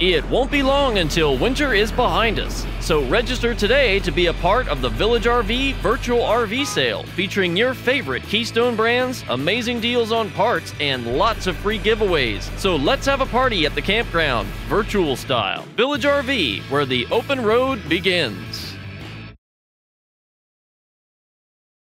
It won't be long until winter is behind us, so register today to be a part of the Village RV virtual RV sale featuring your favorite Keystone brands, amazing deals on parts, and lots of free giveaways. So let's have a party at the campground, virtual style. Village RV, where the open road begins.